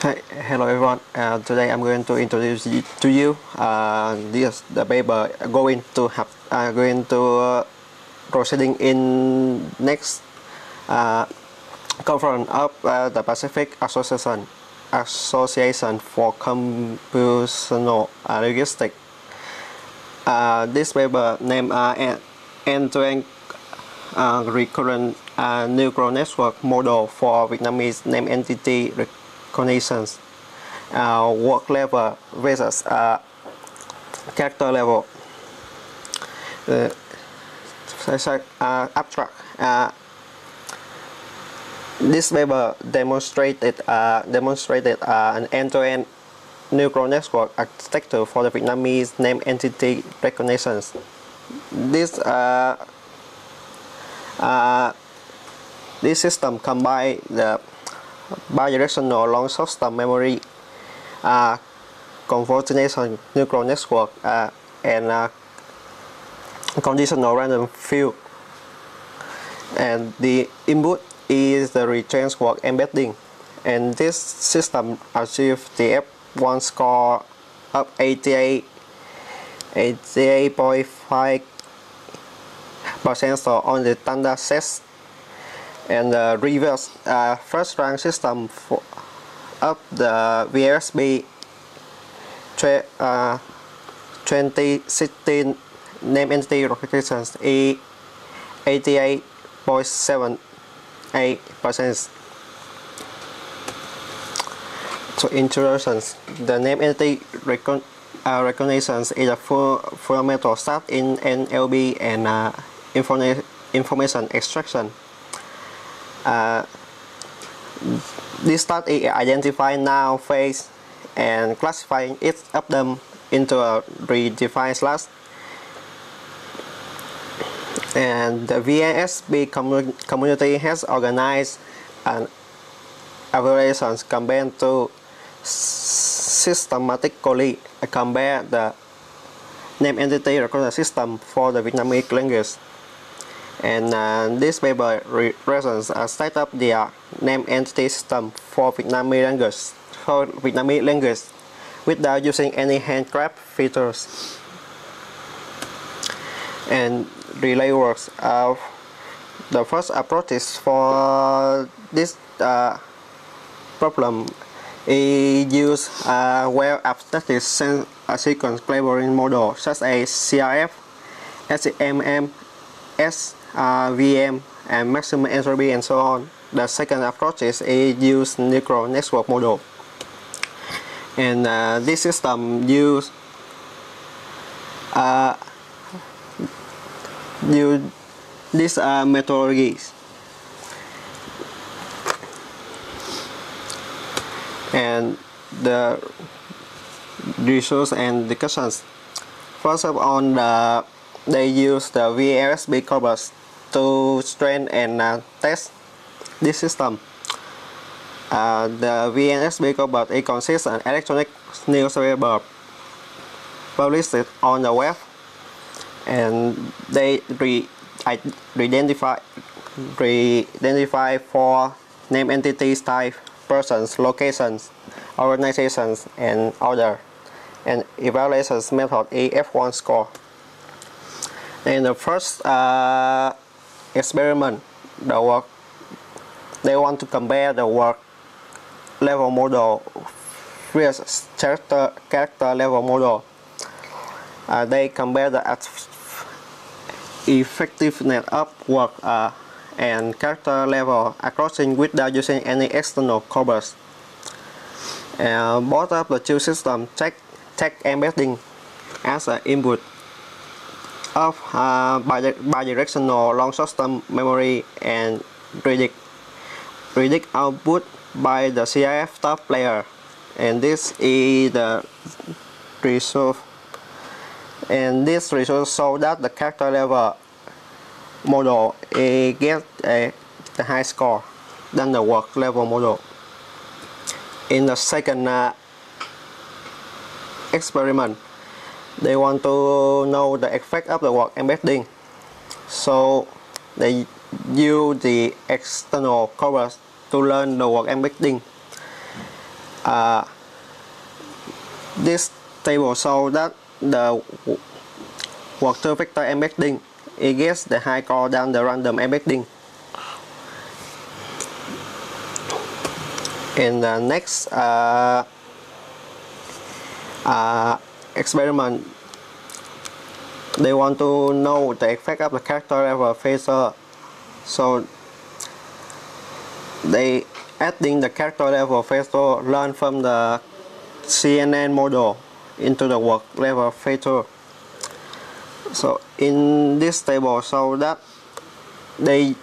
Hi, hello everyone. Uh, today I'm going to introduce to you uh, this the paper going to have uh, going to uh, proceeding in next uh, conference of uh, the Pacific Association Association for Computational Linguistics. this paper named end-to-end recurrent neural network model for Vietnamese name entity conditions. Uh, word level versus uh, character level. Uh, uh, abstract. Uh, this paper demonstrated uh, demonstrated uh, an end-to-end neural network architecture for the Vietnamese name entity recognitions. This this system combines the bidirectional long short-term memory uh, convolutional neural network uh, and uh, conditional random field. And the input is the retrain word embedding. And this system achieves the F1 score of 88 88.5 percent on the standard set and the reverse uh, first rank system for of the VLSP uh, 2016 name entity recognitions is 88.78%. So introductions, the name entity recon uh, recognitions is a full fundamental start in NLP and uh, informa information extraction. Uh, this study identify noun phrase and classifying each of them into a redefined class. And the VLSP commu community has organized an evaluations campaign to systematically compare the name entity recognition system for the Vietnamese language and uh, this paper represents a state of the art name entity system for Vietnamese language for Vietnamese language without using any handcraft features and relay works uh, the first approach is for this uh, problem. Is use a well abstracted sequence clearing model such as CRF, SMM, S uh, VM and maximum entropy and so on. The second approach is a use neural network model. And uh, this system use uh, use these uh, methodologies. And the resource and discussions. First of all, the, they use the VLSP corpus to train and uh, test this system. Uh, the VLSP corpus it consists an electronic newspaper published on the web and they re identify re-identify for name entities type persons locations organizations and other and evaluations method AF1 score in the first uh, experiment the work they want to compare the word level model with character, character level model uh, they compare the effectiveness of word uh, and character level crossing without using any external corpus. Uh, both of the two systems take, take embedding as an input of uh, bidirectional long short-term memory and predict predict output by the CRF top layer and this is the result and this result show that the character level model get a the high score than the word level model. In the second uh, experiment they want to know the effect of the work embedding so they use the external corpus to learn the work embedding uh, this table shows that the water vector embedding it gets the high score than the random embedding. In the next uh, uh, experiment, they want to know the effect of the character level phasor. So they adding the character level phasor learned from the CNN model into the word level phasor. So in this table, so that they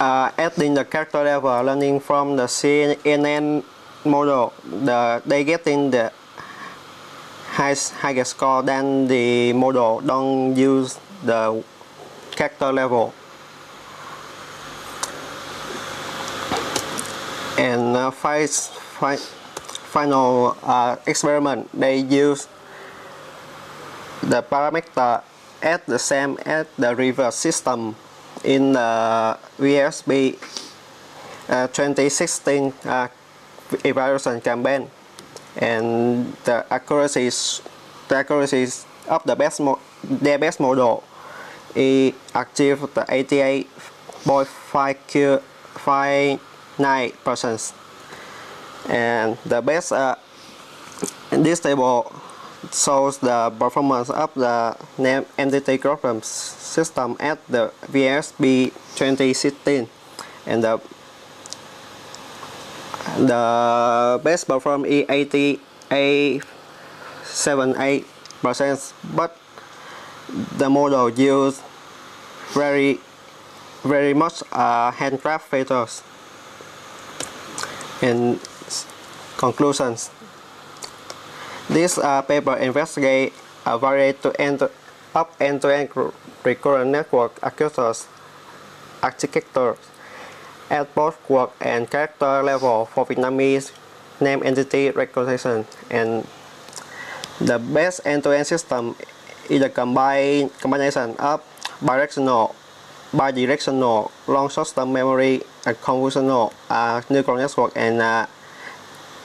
uh, adding the character level learning from the CNN model, the they getting the higher score than the model don't use the character level. And uh, fi fi final uh, experiment, they use the parameter at the same as the reverse system in the VLSP uh, 2016 uh, evaluation campaign and the accuracy the accuracy of the best their best model. Is achieved the 88.59 percent. And the best uh, this table shows the performance of the name entity problem system at the VLSP 2016 and the the best perform is 88.78 percent but the model use very very much uh, handcraft features. And conclusions. This uh, paper investigates a variety end of end-to-end recurrent network architectures, architectures at both word and character level for Vietnamese name entity recognition and the best end-to-end system is a combine, combination of bidirectional, bidirectional long short-term memory and convolutional neural network and uh,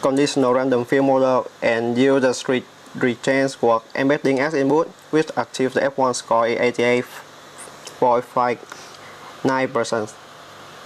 conditional random field model and use the street retrains word embedding as input which achieve the F1 score 88.59%.